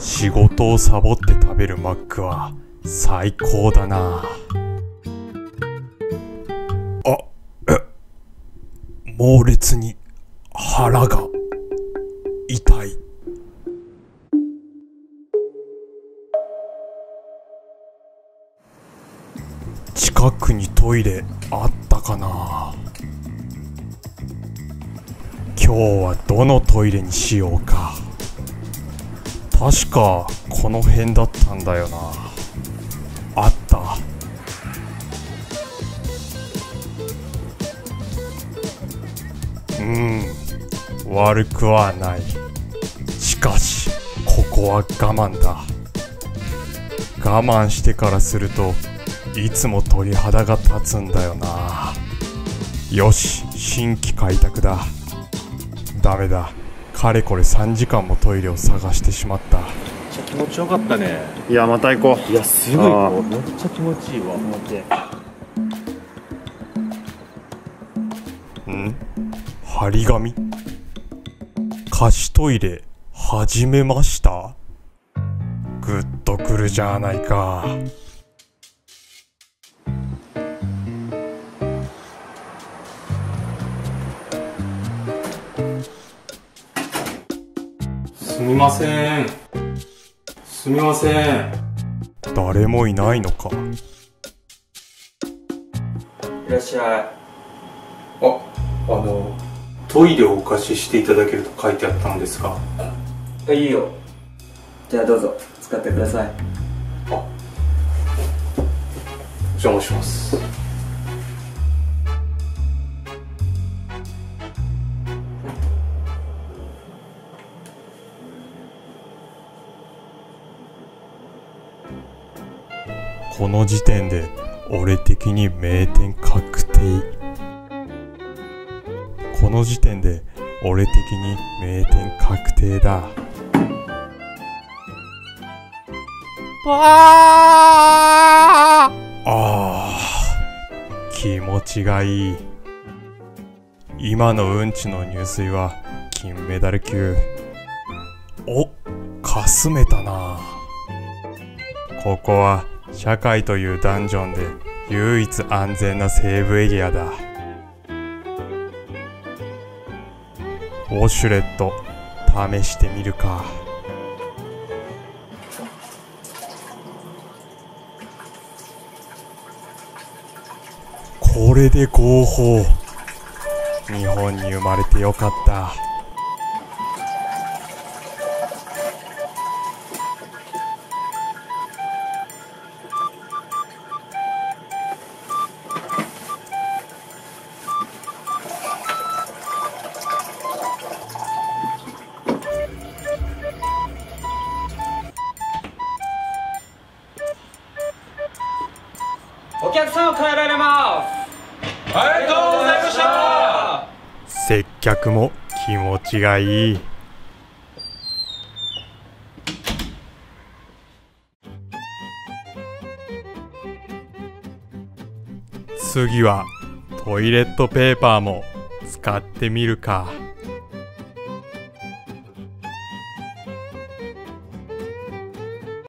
仕事をサボって食べるマックは最高だな。あえ 猛烈に腹が痛い。近くにトイレあったかな。今日はどのトイレにしようか。確かこの辺だったんだよな。あった。うん。悪くはない。しかしここは我慢だ。我慢してからするといつも鳥肌が立つんだよな。よし新規開拓だ。ダメだ。かれこれ3時間もトイレを探してしまった。めっちゃ気持ちよかったね。いやまた行こいやすごいめっちゃ気持ちいいわ思って。ん？張り紙？貸しトイレ始めました？グッとくるじゃないかすみません。すみません。誰もいないのかいらっしゃい。あ、あの、トイレをお貸ししていただけると書いてあったんですが。あいいよじゃあどうぞ使ってくださいお邪魔します。この時点で俺的に名店確定。この時点で俺的に名店確定だ。ああ気持ちがいい。今のうんちの入水は金メダル級。おかすめたな。ここは社会というダンジョンで唯一安全なセーブエリアだ。ウォシュレット試してみるか。これで合法日本に生まれてよかった。お客さんを変えられます。ありがとうございました。接客も気持ちがいい。次はトイレットペーパーも使ってみるか。